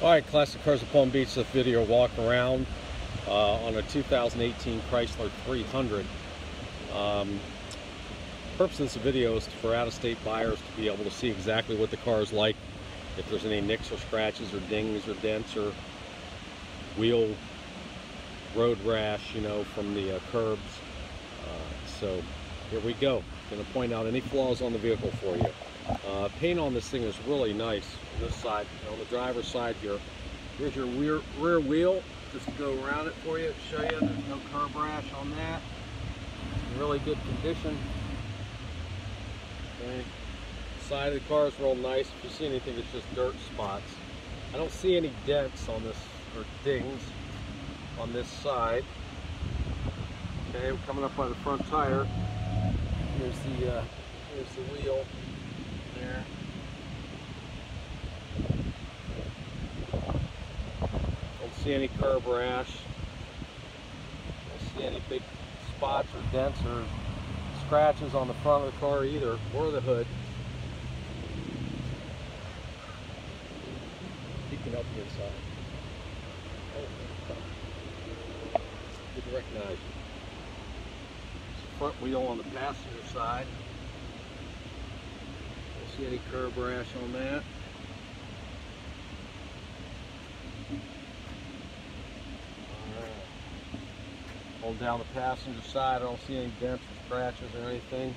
All right, Classic Cars of Palm Beach, this video walk around uh, on a 2018 Chrysler 300. Um, purpose of this video is for out-of-state buyers to be able to see exactly what the car is like, if there's any nicks or scratches or dings or dents or wheel road rash, you know, from the uh, curbs. Uh, so here we go. Going to point out any flaws on the vehicle for you. Uh, paint on this thing is really nice on this side. On the driver's side here, here's your rear, rear wheel. Just go around it for you, show you. There's no curb rash on that. Really good condition. Okay. Side of the car is real nice. If you see anything, it's just dirt spots. I don't see any dents on this, or dings on this side. Okay, we're coming up by the front tire. Here's the uh, here's the wheel there. Don't see any curb rash. Don't see any big spots or dents or scratches on the front of the car either, or the hood. Peeking up the inside. Oh, didn't recognize you. Front wheel on the passenger side. Don't see any curb rash on that. Hold down the passenger side. I don't see any dents or scratches or anything.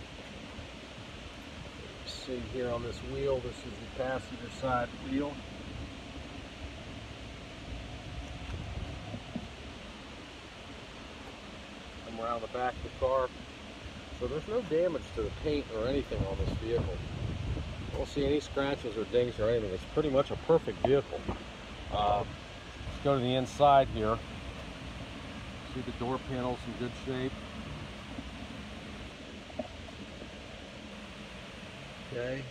See here on this wheel, this is the passenger side wheel. Around the back of the car. So there's no damage to the paint or anything on this vehicle. I don't see any scratches or dings or anything. It's pretty much a perfect vehicle. Uh, let's go to the inside here. See the door panels in good shape. Okay.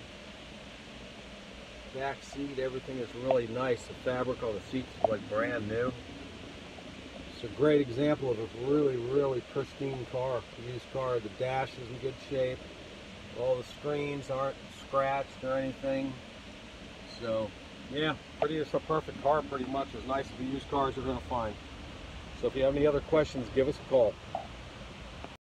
Back seat, everything is really nice. The fabric on the seats is like brand new. It's a great example of a really, really pristine car, used car. The dash is in good shape. All the screens aren't scratched or anything. So, yeah, pretty it's a perfect car pretty much. As nice as the used cars you're going to find. So if you have any other questions, give us a call.